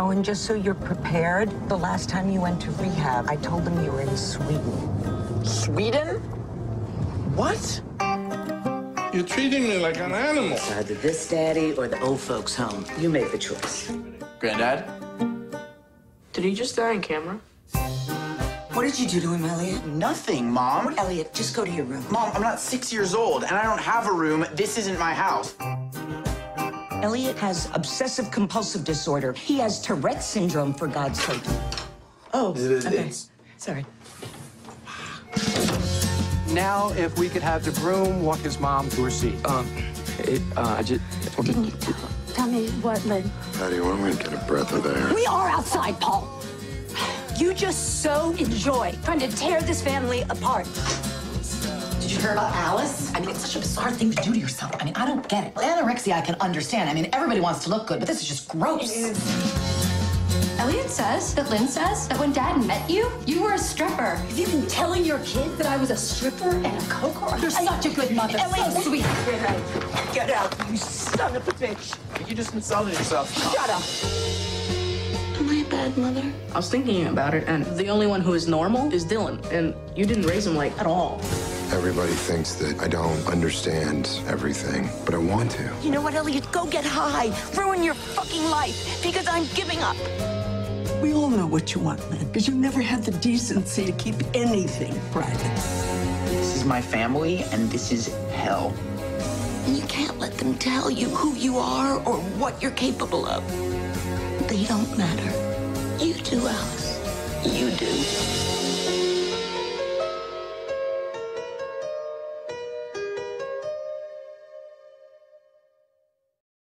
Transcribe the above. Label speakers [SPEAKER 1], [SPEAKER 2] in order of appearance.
[SPEAKER 1] Oh, and just so you're prepared, the last time you went to rehab, I told them you were in Sweden.
[SPEAKER 2] Sweden? What?
[SPEAKER 3] You're treating me like an animal.
[SPEAKER 4] It's Either this daddy or the old folks' home. You make the choice.
[SPEAKER 2] Granddad? Did he just die on camera?
[SPEAKER 1] What did you do to him, Elliot?
[SPEAKER 5] Nothing, Mom.
[SPEAKER 1] Elliot, just go to your room.
[SPEAKER 5] Mom, I'm not six years old, and I don't have a room. This isn't my house.
[SPEAKER 1] Elliot has obsessive compulsive disorder. He has Tourette's syndrome, for God's sake. Oh, okay. Sorry.
[SPEAKER 6] Now, if we could have the groom walk his mom to her seat.
[SPEAKER 2] Um, it, uh, I just.
[SPEAKER 7] Didn't you tell, tell me what, Lynn?
[SPEAKER 3] Patty, why don't we get a breath of air?
[SPEAKER 7] We are outside, Paul. You just so enjoy trying to tear this family apart.
[SPEAKER 8] Did you hear about Alice? I mean, it's such a bizarre thing to do to yourself. I mean, I don't get it. Anorexia, I can understand. I mean, everybody wants to look good, but this is just gross.
[SPEAKER 9] Elliot says that Lynn says that when Dad met you, you were a stripper.
[SPEAKER 7] Have you been telling your kid that I was a stripper and a coker? You're such a good mother.
[SPEAKER 1] Elliot,
[SPEAKER 7] so sweet.
[SPEAKER 1] Get out. Get out, you son of a bitch.
[SPEAKER 2] You just insulted yourself.
[SPEAKER 1] Shut up.
[SPEAKER 9] Am I a bad mother?
[SPEAKER 2] I was thinking about it, and the only one who is normal is Dylan, and you didn't raise him like at all.
[SPEAKER 3] Everybody thinks that I don't understand everything, but I want to.
[SPEAKER 1] You know what, Elliot? Go get high. Ruin your fucking life because I'm giving up.
[SPEAKER 10] We all know what you want, man, because you never had the decency to keep anything private.
[SPEAKER 5] This is my family, and this is hell.
[SPEAKER 1] You can't let them tell you who you are or what you're capable of. They don't matter. You do, Alice. You do.